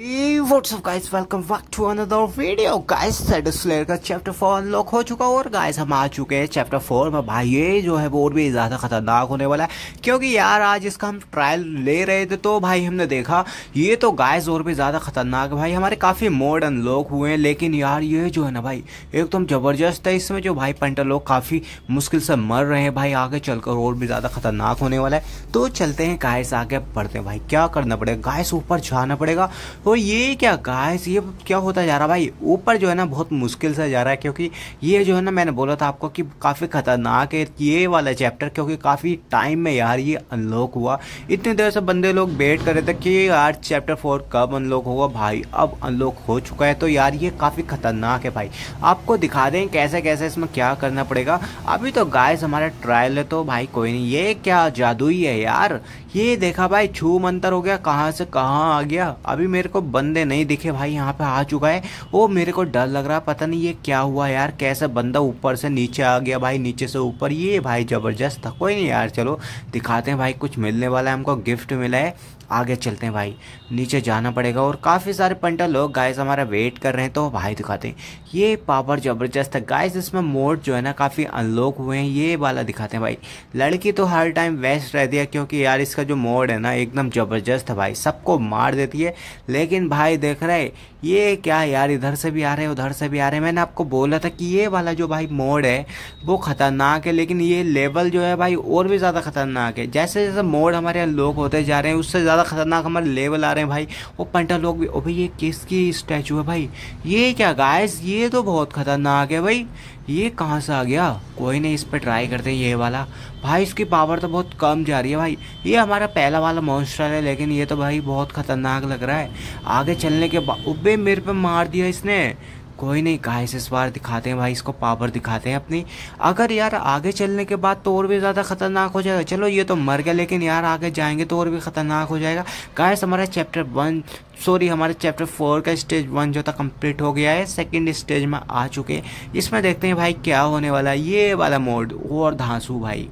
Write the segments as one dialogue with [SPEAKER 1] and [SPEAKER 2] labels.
[SPEAKER 1] What's up guys welcome back to another video guys slayer का chapter four unlock हो चुका और guys हम आ चुके हैं चैप्टर फोर में। भाई, ये जो है वो और भी ज़्यादा खतरनाक होने वाला है। क्योंकि यार, आज इसका हम ट्रायल ले रहे थे तो भाई हमने देखा, ये तो गाइस और भी ज़्यादा खतरनाक है। भाई, हमारे काफ़ी मोड अनलॉक हुए हैं, लेकिन यार, ये जो है ना भाई, एकदम ज़बरदस्त है इसमें जो भाई पेंटर लोग काफ़ी मुश्किल से मर रहे हैं। भाई, आगे चलकर और भी ज़्यादा खतरनाक होने वाला है। तो चलते हैं गाइस आगे बढ़ते हैं। भाई, क्या करना पड़ेगा? गाइस ऊपर जाना पड़ेगा। तो ये क्या गाइस ये क्या होता जा रहा भाई? ऊपर जो है ना बहुत मुश्किल से जा रहा है क्योंकि ये जो है ना मैंने बोला था आपको कि काफ़ी खतरनाक है ये वाला चैप्टर क्योंकि काफ़ी टाइम में यार ये अनलॉक हुआ। इतनी देर से बंदे लोग वेट कर रहे थे कि यार चैप्टर फोर कब अनलॉक होगा? भाई, अब अनलॉक हो चुका है। तो यार ये काफ़ी खतरनाक है भाई। आपको दिखा दें कैसे कैसे इसमें क्या करना पड़ेगा? अभी तो गाइस हमारा ट्रायल है तो भाई कोई नहीं। ये क्या जादू है यार? ये देखा भाई, छू मंतर हो गया, कहाँ से कहाँ आ गया? अभी मेरे को बंदे नहीं दिखे, भाई यहाँ पे आ चुका है। वो मेरे को डर लग रहा पता नहीं ये क्या हुआ यार, कैसे बंदा ऊपर से नीचे आ गया भाई, नीचे से ऊपर। ये भाई ज़बरदस्त था, कोई नहीं यार, चलो, दिखाते हैं भाई, कुछ मिलने वाला है, हमको गिफ्ट मिला है। आगे चलते हैं भाई, नीचे जाना पड़ेगा और काफ़ी सारे पंटर लोग गाइस हमारा वेट कर रहे हैं तो भाई दिखाते हैं। ये पावर ज़बरदस्त है गाइस इसमें मोड जो है ना, काफ़ी अनलॉक हुए हैं, ये वाला दिखाते हैं भाई। लड़की तो हर टाइम वेस्ट रहती है, क्योंकि यार इसका जो मोड है ना, एकदम ज़बरदस्त है भाई, सबको मार देती है लेकिन भाई देख रहे, ये क्या यार, इधर से भी आ रहे, उधर से भी आ रहे। मैंने आपको बोला था कि ये वाला जो भाई मोड है, वो ख़तरनाक है, लेकिन ये लेवल जो है भाई और भी ज़्यादा खतरनाक है। जैसे जैसे मोड हमारे अनलॉक होते जा रहे हैं, उससे ज़्यादा खतरनाक हमारे लेवल आ रहे हैं भाई। वो पंटा लोग भी ओ भाई ये किसकी स्टैचू है भाई? ये क्या गाइस ये तो बहुत खतरनाक है भाई। ये कहाँ से आ गया? कोई नहीं, इस पर ट्राई करते ये वाला। भाई, इसकी पावर तो बहुत कम जा रही है भाई। ये हमारा पहला वाला मॉन्स्टर है, लेकिन ये तो भाई बहुत खतरनाक लग रहा है। आगे चलने के बाद उबे मेरे पे मार दिया इसने। कोई नहीं गाइस इस बार दिखाते हैं भाई, इसको पावर दिखाते हैं अपनी। अगर यार आगे चलने के बाद तो और भी ज़्यादा खतरनाक हो जाएगा। चलो ये तो मर गया, लेकिन यार आगे जाएँगे तो और भी खतरनाक हो जाएगा। गाइस हमारा चैप्टर वन सॉरी हमारे चैप्टर फोर का स्टेज वन जो था कंप्लीट हो गया है। सेकंड स्टेज में आ चुके हैं। इसमें देखते हैं भाई क्या होने वाला है। ये वाला मोड और धांसू भाई।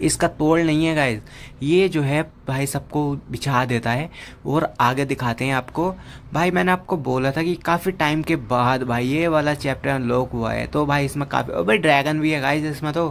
[SPEAKER 1] इसका तोड़ नहीं है गाइज़ ये जो है भाई सबको बिछा देता है और आगे दिखाते हैं आपको। भाई, मैंने आपको बोला था कि काफ़ी टाइम के बाद भाई ये वाला चैप्टर अनलॉक हुआ है। तो भाई इसमें काफ़ी और भाई ड्रैगन भी है गाइज़ इसमें तो।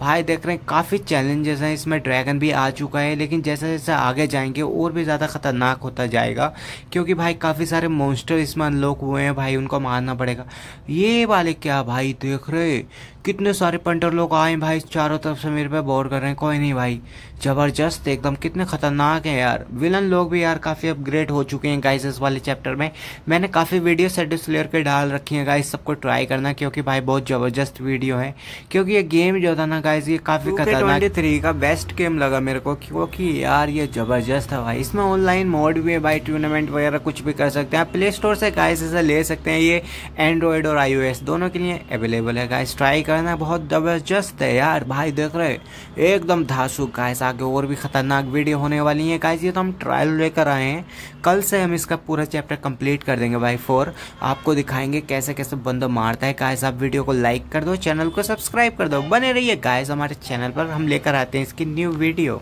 [SPEAKER 1] भाई, देख रहे हैं, काफ़ी चैलेंजेस हैं, इसमें ड्रैगन भी आ चुका है, लेकिन जैसे जैसे आगे जाएँगे, और भी ज़्यादा ख़तरनाक होता जाएगा, क्योंकि भाई काफ़ी सारे मोन्स्टर इसमें अनलॉक हुए हैं, भाई उनको मारना पड़ेगा। ये वाले क्या, भाई, देख रहे कितने सारे पंटर लोग आए भाई चारों तरफ़ से मेरे पे बोर कर रहे हैं। कोई नहीं भाई ज़बरदस्त एकदम कितने खतरनाक हैं यार। विलन लोग भी यार काफ़ी अपग्रेड हो चुके हैं गाइस इस वाले चैप्टर में। मैंने काफ़ी वीडियो सेटिस्लेयर के डाल रखी है गाइस सबको ट्राई करना क्योंकि भाई बहुत ज़बरदस्त वीडियो है। क्योंकि ये गेम जो था ना गाइस ये काफ़ी खतरनाक थ्री का बेस्ट गेम लगा मेरे को क्योंकि यार ये ज़बरदस्त है भाई। इसमें ऑनलाइन मोड भी है भाई टूर्नामेंट वगैरह कुछ भी कर सकते हैं। आप प्ले स्टोर से गाइस इसे ले सकते हैं ये एंड्रॉयड और आईओएस दोनों के लिए अवेलेबल है गाइस ट्राई करना बहुत ज़बरदस्त है यार। भाई देख रहे, एकदम धासु गाइस, आगे और भी खतरनाक वीडियो होने वाली है। गाइस, ये तो हम ट्रायल लेकर आए हैं। कल से हम इसका पूरा चैप्टर कंप्लीट कर देंगे भाई फोर आपको दिखाएँगे कैसे कैसे बंदो मारता है। गाइस, आप वीडियो को लाइक कर दो चैनल को सब्सक्राइब कर दो। बने रहिए, गाइस, हमारे चैनल पर हम लेकर आते हैं इसकी न्यू वीडियो